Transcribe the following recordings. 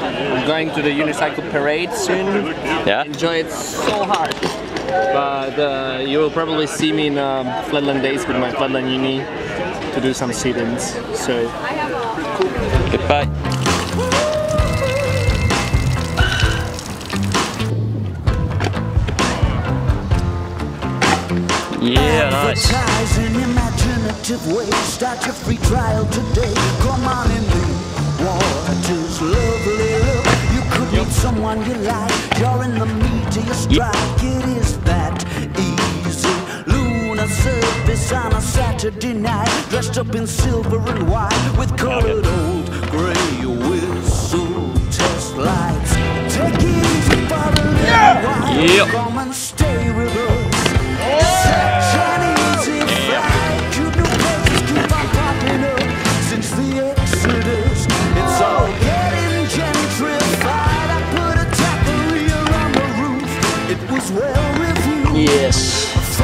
I'm going to the unicycle parade soon. Yeah? Enjoy it so hard. But uh, you will probably see me in um, Flatland Days with my Flatland Uni to do some sit-ins. So Goodbye. Yeah, nice. Advertise in imaginative ways. Start your free trial today. Come on in someone you like. You're in the meat of your strike. It is that easy. Lunar surface on a Saturday night. Dressed up in silver and white with colored old gray whistle test lights. Take it easy for a little while. Yep.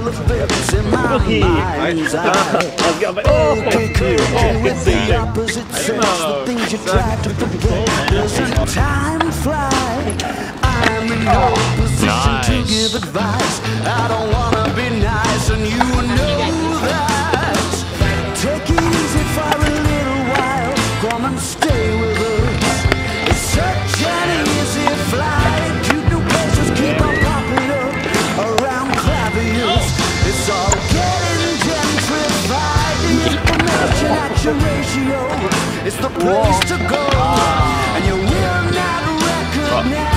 special effects in my mind's eye. Okay, cool. with the opposite sex, the things you try to forget. Doesn't time fly? I'm in no position to give advice. I don't wanna be nice, and you action ratio. Is the place to go, and you will not ah. recognize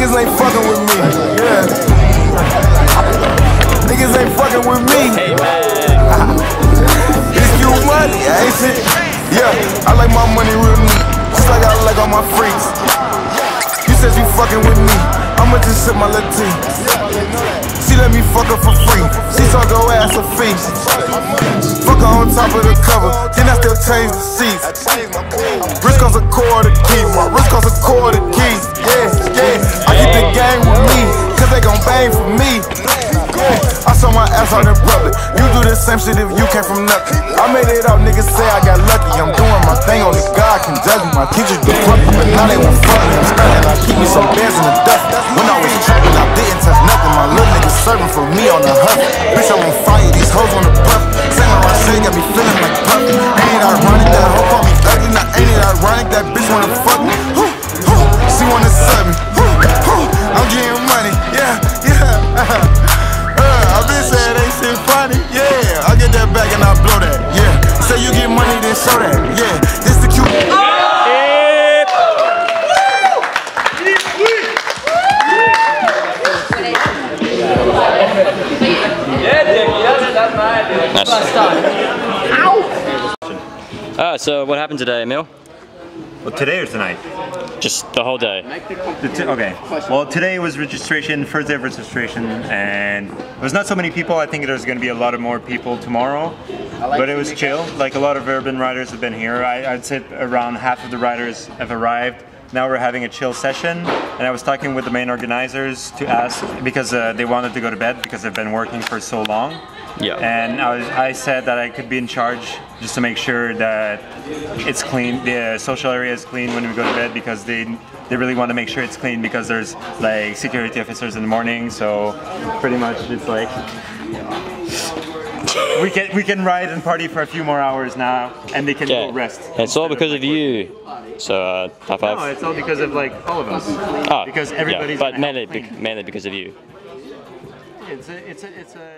Niggas ain't fucking with me. Yeah. Niggas ain't fucking with me. It's you money, ain't shit. Yeah, I like my money real neat. Just like I like all my freaks. You said you fucking with me. I'ma just sip my little Latin. She let me fuck her for free. She told her ass a feast. Fuck her on top of the cover. Then I still change the seats. Wrist costs a quarter key. My wrist costs a quarter keys. They for me. I saw my ass out in public. You do the same shit if you came from nothing. I made it out, niggas say I got lucky. I'm doing my thing, only God can judge me. My teachers do fuck me, but now they won't fuck me. Studying, I keep me some bands in the dust. When I was trapping, I didn't touch nothing. My little niggas serving for me on the hustle. Bitch, I'm on fire, these hoes on the puff. Singing my shit got me feeling like puppy. Ain't it ironic that hoe call me ugly? Now ain't it ironic that bitch wanna fuck show that, yeah. This the cute. Ah, so what happened today, Emil? Well, today or tonight? Just the whole day. The t- okay. Well, today was registration, first day of registration, and there was not so many people. I think there's going to be a lot of more people tomorrow, but it was chill. Like a lot of urban riders have been here. I, I'd say around half of the riders have arrived. Now we're having a chill session, and I was talking with the main organizers to ask because uh, they wanted to go to bed because they've been working for so long. Yeah. And I, was, I said that I could be in charge just to make sure that it's clean, the social area is clean when we go to bed because they they really want to make sure it's clean because there's like security officers in the morning. So pretty much it's like we can we can ride and party for a few more hours now, and they can Yeah. go rest. It's all because of like, you. So uh, high five. No, it's all because of like all of us. Ah, because yeah, but mainly, bec- mainly because of you. It's a, it's a, it's a